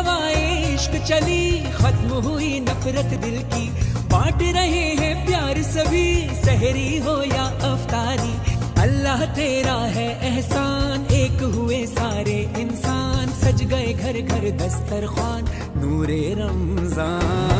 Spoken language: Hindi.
इश्क चली, खत्म हुई नफरत दिल की। बांट रहे हैं प्यार सभी, सहरी हो या अफतारी। अल्लाह तेरा है एहसान, एक हुए सारे इंसान। सज गए घर घर दस्तरखान, नूरे रमज़ान।